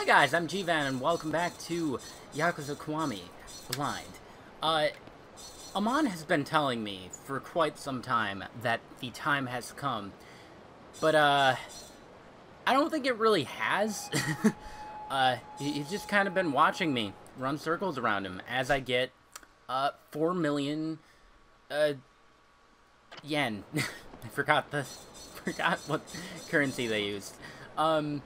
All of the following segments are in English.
Hi guys, I'm G-Van and welcome back to Yakuza Kiwami Blind. Uh, Amon has been telling me for quite some time that the time has come, but uh, I don't think it really has. uh, he's just kind of been watching me run circles around him as I get uh, 4 million uh, yen. I forgot the forgot what currency they used. Um,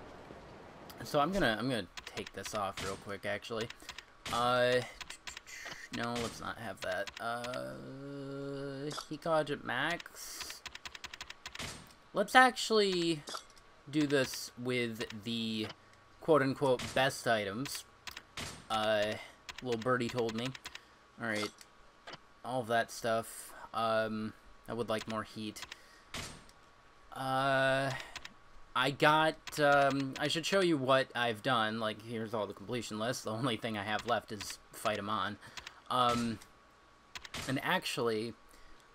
so I'm gonna I'm gonna take this off real quick actually. Uh, no, let's not have that. Uh, Hikage max. Let's actually do this with the quote-unquote best items. Uh, little birdie told me. Alright, all of that stuff. Um, I would like more heat. Uh, I got, um, I should show you what I've done. Like, here's all the completion list. The only thing I have left is fight Amon. Um, and actually,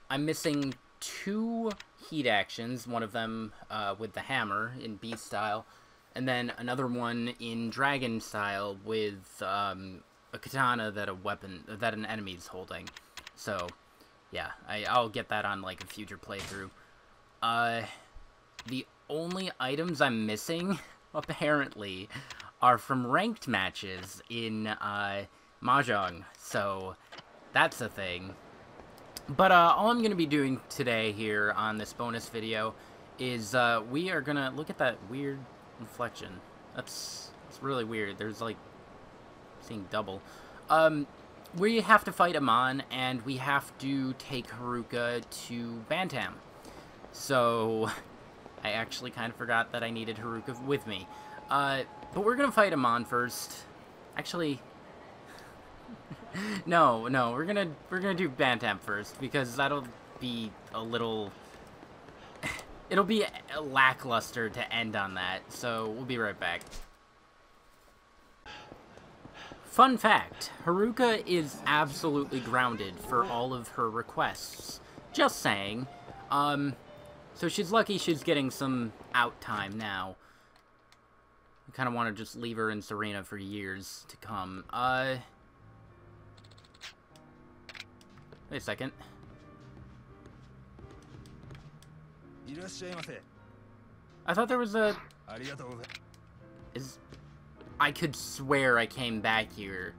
I'm missing two heat actions. One of them, uh, with the hammer in beast style. And then another one in dragon style with, um, a katana that a weapon, that an enemy's holding. So, yeah, I, I'll get that on, like, a future playthrough. Uh, the only items I'm missing, apparently, are from ranked matches in uh, Mahjong. So that's a thing. But uh, all I'm going to be doing today here on this bonus video is uh, we are going to look at that weird reflection. That's, that's really weird. There's like seeing double. Um, we have to fight Amon, and we have to take Haruka to Bantam. So, I actually kind of forgot that I needed Haruka with me. Uh, but we're gonna fight Amon first. Actually, no, no, we're gonna we're gonna do Bantam first because that'll be a little. It'll be lackluster to end on that, so we'll be right back. Fun fact, Haruka is absolutely grounded for all of her requests. Just saying. Um, so she's lucky she's getting some out time now. I kind of want to just leave her in Serena for years to come. Uh... Wait a second. I thought there was a... Is... I could swear I came back here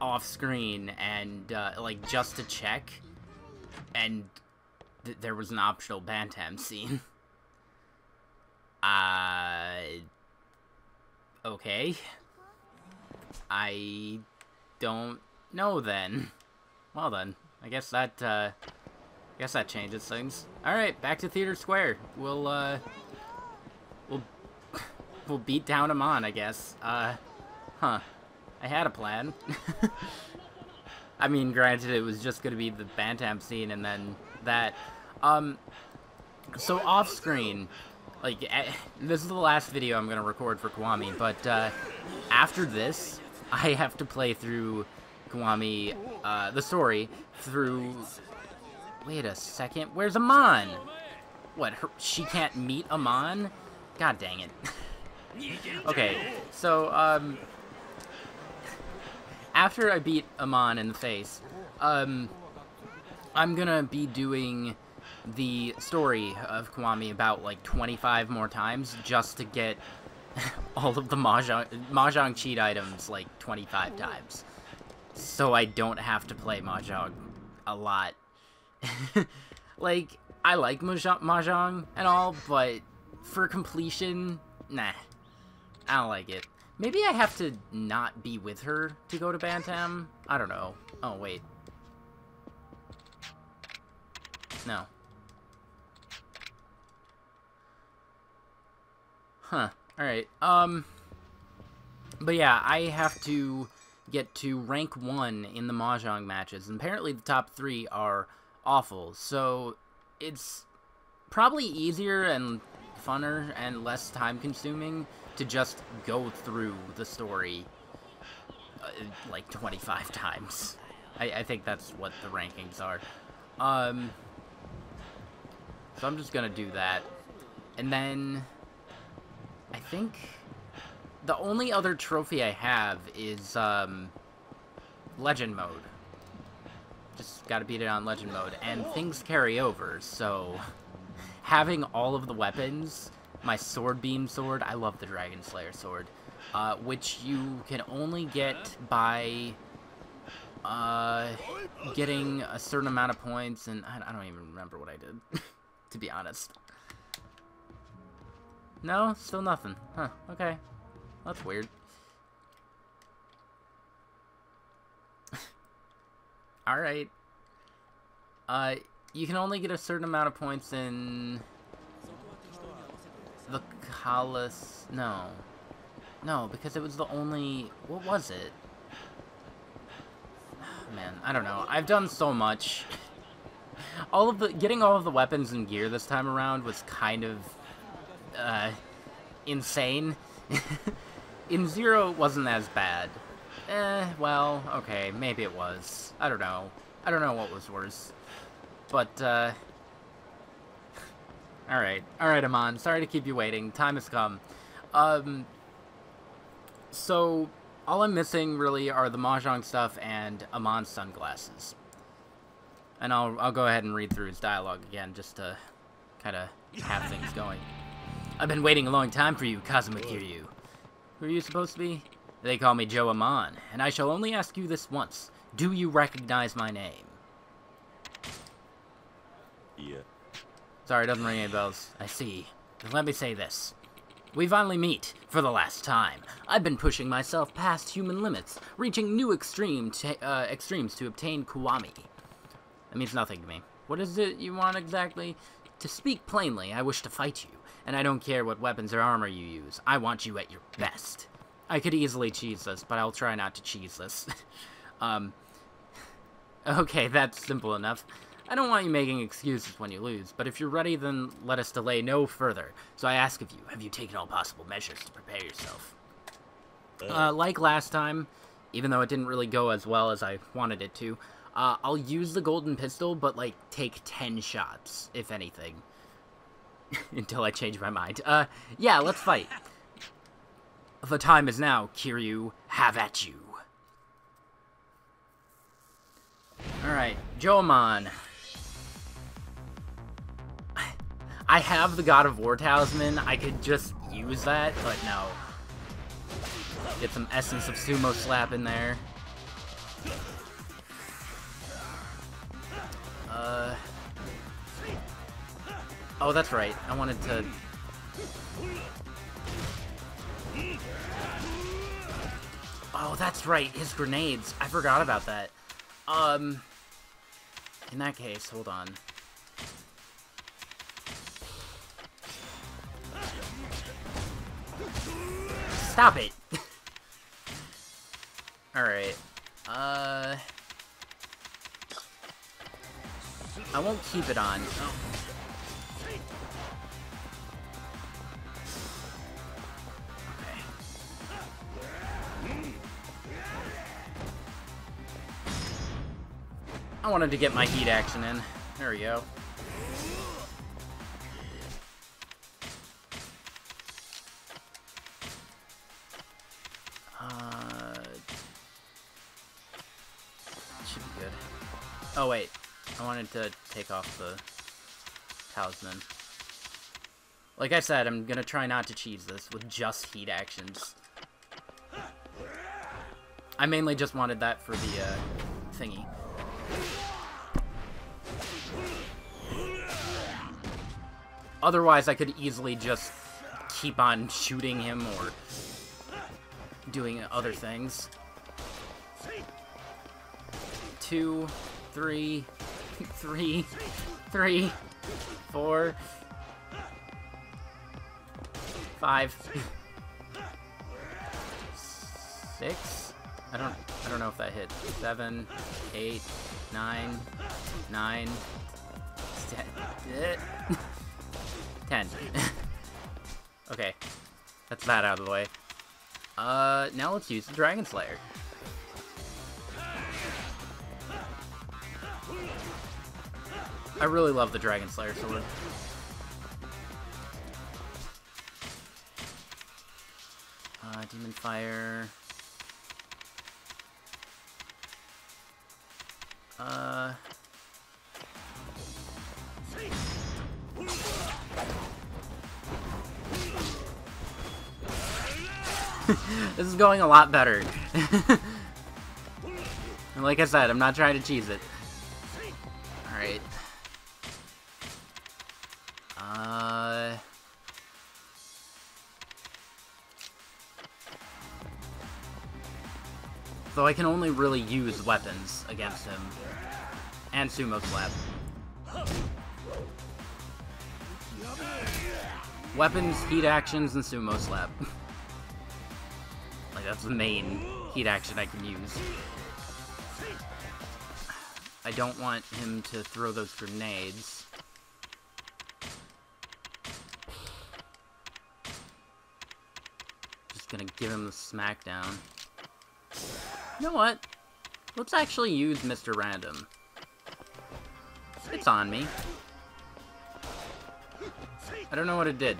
off screen and, uh, like, just to check. And th there was an optional Bantam scene. Uh... Okay. I don't know then. Well then, I guess that, uh... I guess that changes things. Alright, back to Theater Square. We'll, uh... We'll... we'll beat down Amon, I guess. Uh... Huh. I had a plan. I mean, granted, it was just gonna be the Bantam scene and then that. Um, so off-screen, like, eh, this is the last video I'm going to record for Kiwami, but uh, after this, I have to play through Kiwami, uh, the story, through... Wait a second, where's Amon? What, her, she can't meet Amon? God dang it. okay, so, um... After I beat Amon in the face, um... I'm gonna be doing the story of Kiwami about like 25 more times just to get all of the Mahjong, Mahjong cheat items like 25 times. So I don't have to play Mahjong a lot. like, I like Mahjong and all, but for completion, nah. I don't like it. Maybe I have to not be with her to go to Bantam? I don't know. Oh, wait. No. Huh. Alright, um... But yeah, I have to get to rank 1 in the Mahjong matches, and apparently the top 3 are awful, so it's probably easier and funner and less time-consuming to just go through the story uh, like 25 times. I, I think that's what the rankings are. Um, so I'm just gonna do that. And then, I think, the only other trophy I have is um, legend mode. Just gotta beat it on legend mode. And things carry over, so having all of the weapons, my sword beam sword, I love the Dragon Slayer sword, uh, which you can only get by uh, getting a certain amount of points, and I, I don't even remember what I did, to be honest. No, still nothing. Huh, okay. That's weird. Alright. Uh, you can only get a certain amount of points in... The Kalas... No. No, because it was the only... What was it? Man, I don't know. I've done so much. All of the... Getting all of the weapons and gear this time around was kind of... Uh... Insane. in Zero, it wasn't as bad. Eh, well, okay, maybe it was. I don't know. I don't know what was worse. But, uh... Alright. Alright, Amon. Sorry to keep you waiting. Time has come. Um... So, all I'm missing, really, are the Mahjong stuff and Amon's sunglasses. And I'll, I'll go ahead and read through his dialogue again, just to kind of have things going. I've been waiting a long time for you, Kazuma Kiryu. Who are you supposed to be? They call me Joe Amon, and I shall only ask you this once. Do you recognize my name? Yeah. Sorry, it doesn't ring any bells. I see. Then let me say this. We finally meet, for the last time. I've been pushing myself past human limits, reaching new extreme uh, extremes to obtain Kiwami. That means nothing to me. What is it you want exactly? To speak plainly, I wish to fight you, and I don't care what weapons or armor you use. I want you at your best. I could easily cheese this, but I'll try not to cheese this. um, okay, that's simple enough. I don't want you making excuses when you lose, but if you're ready, then let us delay no further. So I ask of you, have you taken all possible measures to prepare yourself? Uh, like last time, even though it didn't really go as well as I wanted it to, uh, I'll use the golden pistol, but, like, take 10 shots, if anything. Until I change my mind. Uh, yeah, let's fight. The time is now, Kiryu. Have at you. Alright, Joemon. I have the God of War talisman. I could just use that, but no. Get some essence of sumo slap in there. Uh. Oh, that's right. I wanted to. Oh, that's right. His grenades. I forgot about that. Um. In that case, hold on. Stop it! Alright. Uh... I won't keep it on. Okay. I wanted to get my heat action in. There we go. Oh, wait. I wanted to take off the talisman. Like I said, I'm gonna try not to cheese this with just heat actions. I mainly just wanted that for the, uh, thingy. Otherwise, I could easily just keep on shooting him or doing other things. Two, three, three, three, four, five, six. I don't. I don't know if that hit. Seven, eight, nine, nine, ten. ten. okay, that's that out of the way. Uh, now let's use the Dragon Slayer. I really love the Dragon Slayer sword. Uh, Demon Fire. Uh... this is going a lot better. like I said, I'm not trying to cheese it. Alright. Though I can only really use weapons against him. And Sumo Slap. Weapons, heat actions, and Sumo Slap. like, that's the main heat action I can use. I don't want him to throw those grenades. Just gonna give him the smackdown. You know what? Let's actually use Mr. Random. It's on me. I don't know what it did.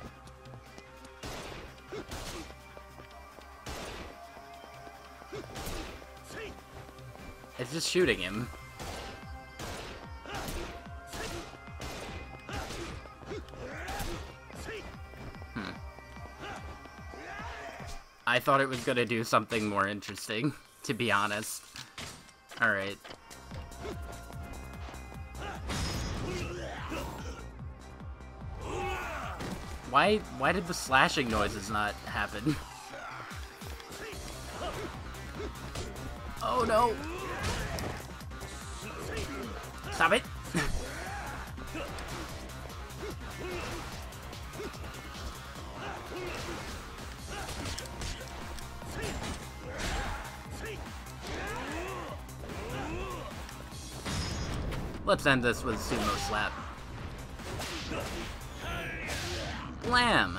It's just shooting him. Hmm. I thought it was gonna do something more interesting, to be honest. Alright. Why, why did the slashing noises not happen? Oh no! Stop it! Let's end this with Sumo Slap. Blam!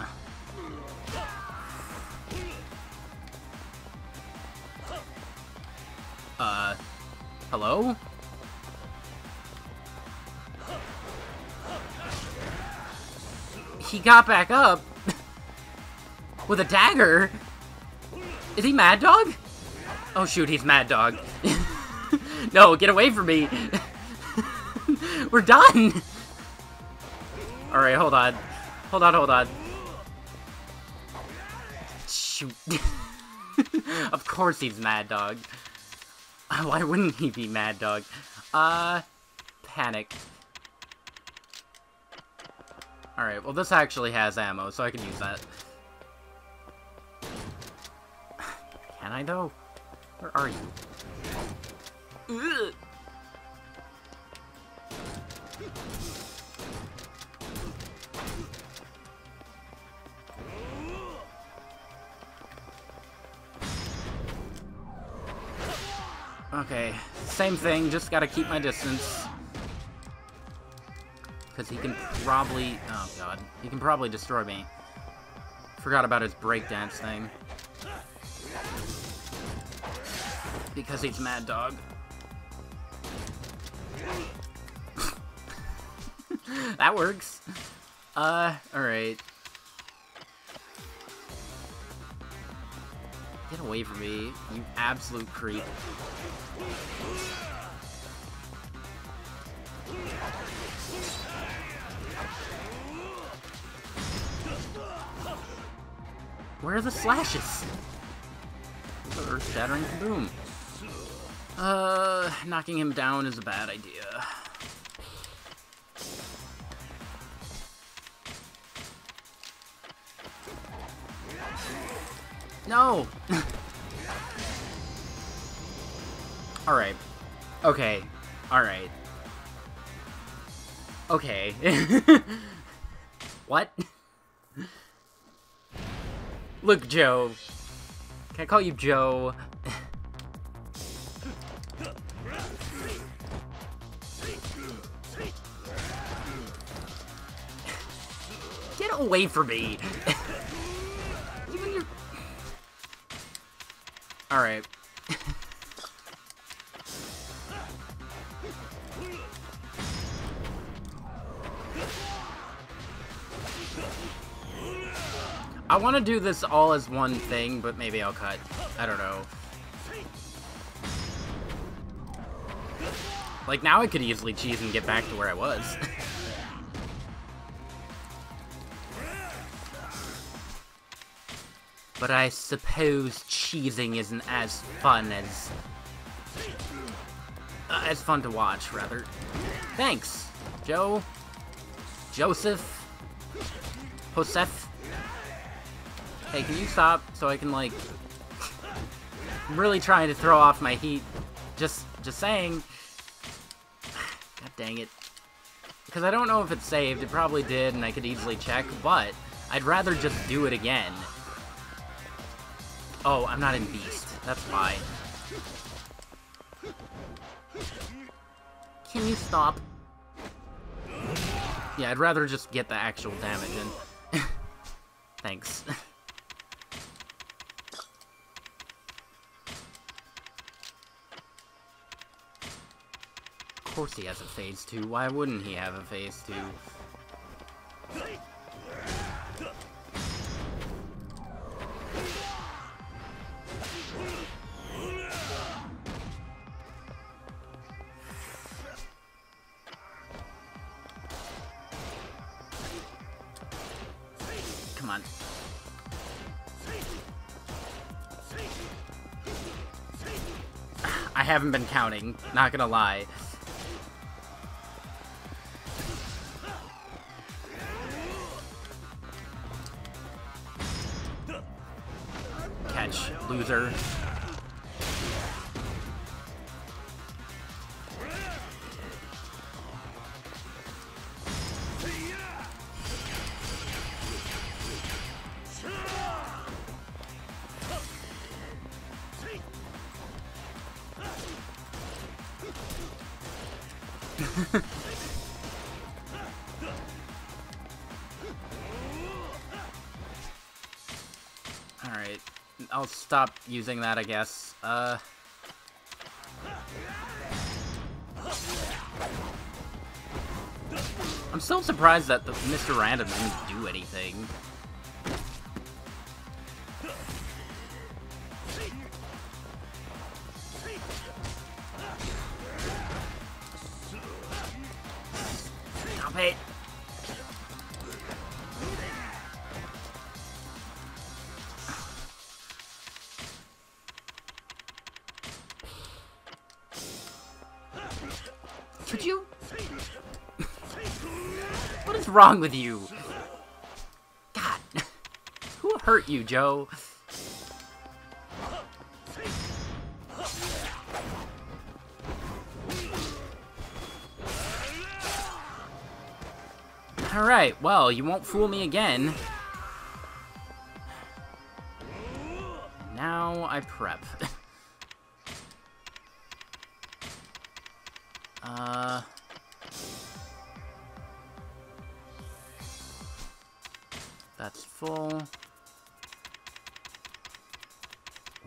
Uh, hello? He got back up with a dagger? Is he Mad Dog? Oh shoot, he's Mad Dog. no, get away from me! We're done! Alright, hold on. Hold on, hold on. Shoot. of course he's Mad Dog. Why wouldn't he be Mad Dog? Uh, panic. Alright, well this actually has ammo, so I can use that. Can I though? Where are you? Ugh. Okay, same thing, just gotta keep my distance. Because he can probably... Oh god. He can probably destroy me. Forgot about his breakdance thing. Because he's Mad Dog. that works. Uh, alright. Get away from me, you absolute creep. Where are the slashes? Earth-shattering boom. Uh, knocking him down is a bad idea. No! Alright. Okay. Alright. Okay. what? Look, Joe. Can I call you Joe? Get away from me! Alright. I want to do this all as one thing, but maybe I'll cut. I don't know. Like, now I could easily cheese and get back to where I was. but I suppose cheesing isn't as fun as... Uh, as fun to watch, rather. Thanks, Joe. Joseph. Joseph. Hey, can you stop so I can, like... I'm really trying to throw off my heat. Just, just saying. God dang it. Because I don't know if it's saved. It probably did, and I could easily check, but I'd rather just do it again. Oh, I'm not in Beast. That's why. Can you stop? Yeah, I'd rather just get the actual damage in. Thanks. of course he has a phase 2. Why wouldn't he have a phase 2? I haven't been counting, not gonna lie. I'll stop using that, I guess. Uh... I'm still surprised that the Mr. Random didn't do anything. Wrong with you? God. Who hurt you, Joe? Alright, well, you won't fool me again. Now I prep. uh... That's full.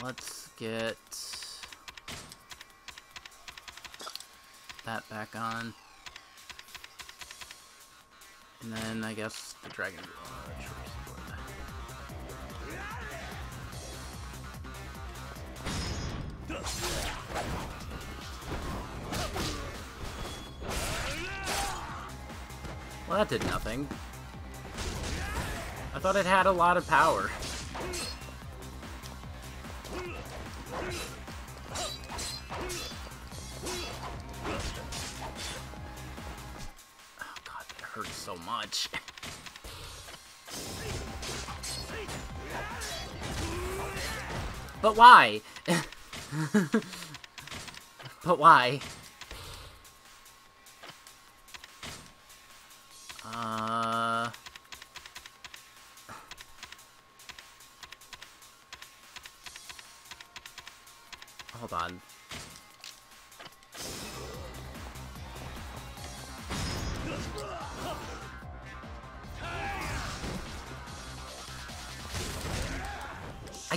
Let's get that back on. And then I guess the dragon. Well, that did nothing. I thought it had a lot of power. Oh so much. But why? but why?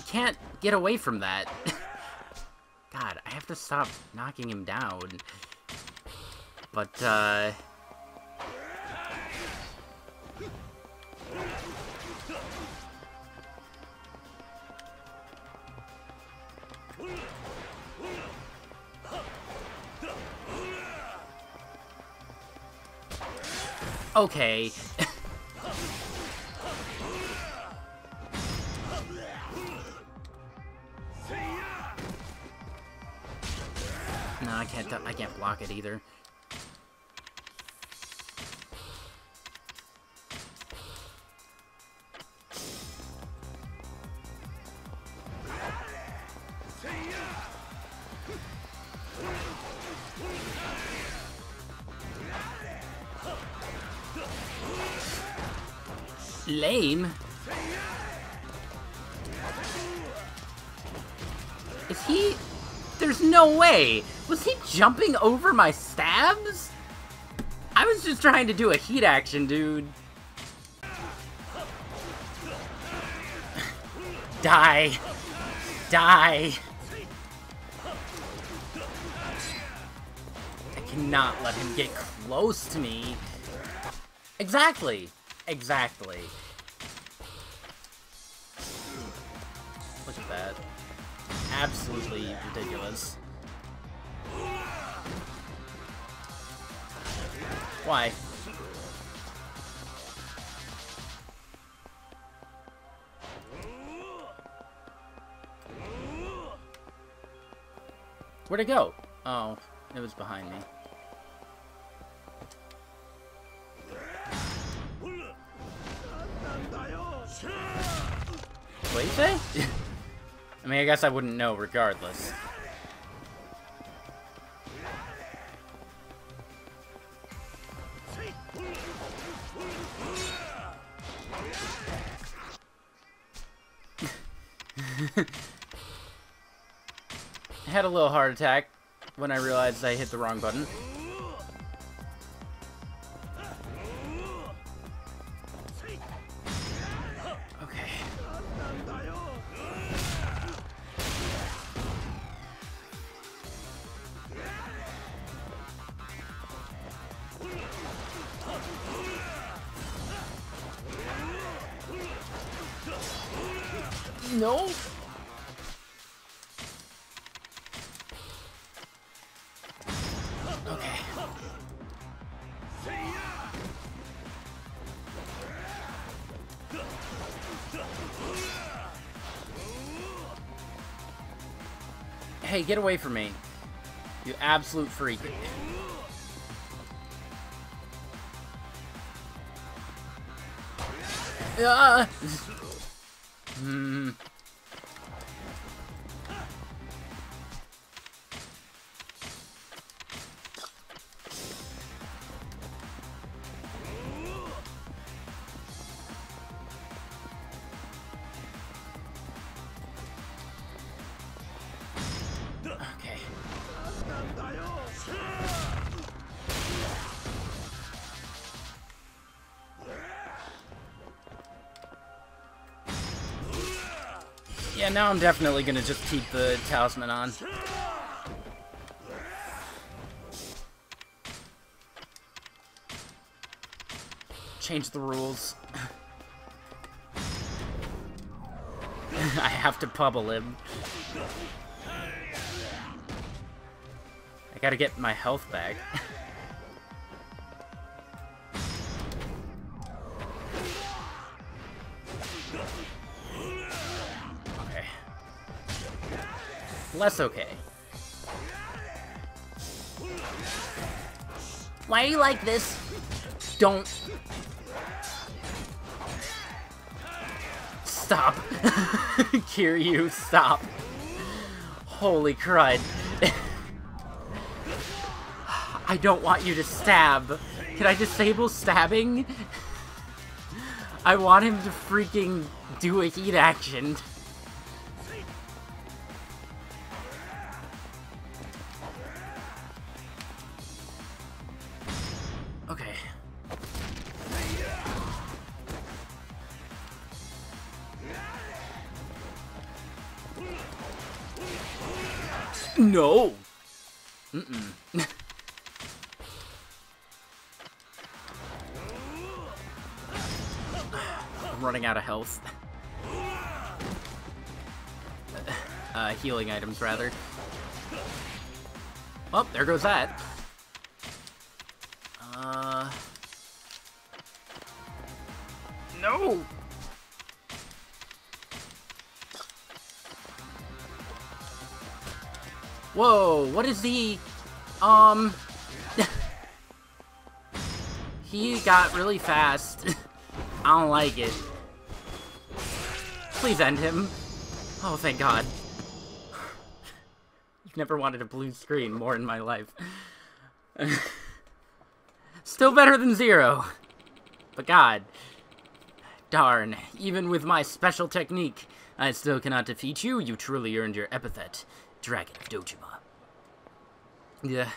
can't get away from that. God, I have to stop knocking him down. But, uh... Okay, can't. I can't block it either. Lame? Is he... There's no way! Was he jumping over my stabs? I was just trying to do a heat action, dude. Die. Die. I cannot let him get close to me. Exactly. Exactly. Absolutely ridiculous. Why? Where'd it go? Oh, it was behind me. Mean, I guess I wouldn't know regardless. I had a little heart attack when I realized I hit the wrong button. No. Okay. Hey, get away from me. You absolute freak. Ah! Hmm. Now I'm definitely gonna just keep the talisman on. Change the rules. I have to bubble him. I gotta get my health back. Less okay. Why are you like this? Don't. Stop. Kiryu, stop. Holy crud. I don't want you to stab. Can I disable stabbing? I want him to freaking do a heat action. Running out of health. Uh, healing items, rather. Well, there goes that. Uh... No! Whoa, what is the... Um... he got really fast. I don't like it. Please end him. Oh, thank God. I've never wanted a blue screen more in my life. Still better than zero. But God. Darn, even with my special technique, I still cannot defeat you. You truly earned your epithet, Dragon of Dojima. Yeah.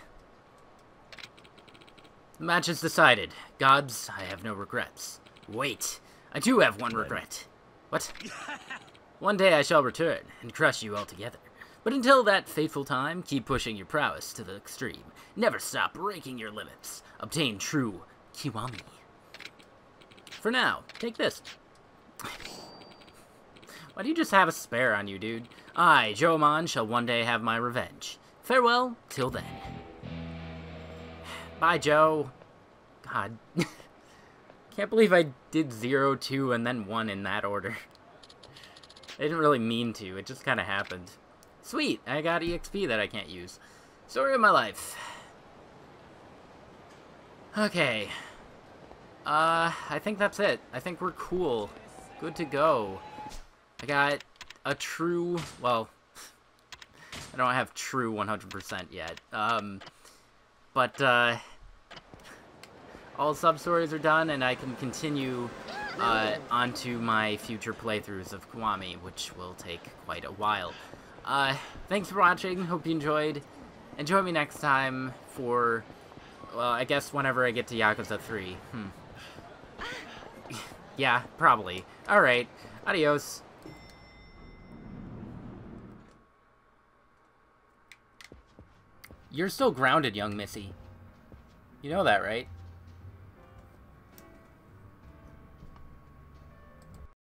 The match is decided. Gods, I have no regrets. Wait, I do have one regret. What? One day I shall return and crush you altogether. But until that fateful time, keep pushing your prowess to the extreme. Never stop breaking your limits. Obtain true Kiwami. For now, take this. Why do you just have a spare on you, dude? I, Jomon, shall one day have my revenge. Farewell, till then. Bye, Joe. God. Can't believe I did 0, 2, and then 1 in that order. I didn't really mean to, it just kind of happened. Sweet, I got EXP that I can't use. Story of my life. Okay. Uh, I think that's it. I think we're cool. Good to go. I got a true, well, I don't have true 100% yet. Um, but, uh, all sub-stories are done, and I can continue uh, onto my future playthroughs of Kiwami, which will take quite a while. Uh, thanks for watching, hope you enjoyed, and join me next time for, well, I guess whenever I get to Yakuza 3. Hmm. yeah, probably. Alright, adios. You're still grounded, young Missy. You know that, right?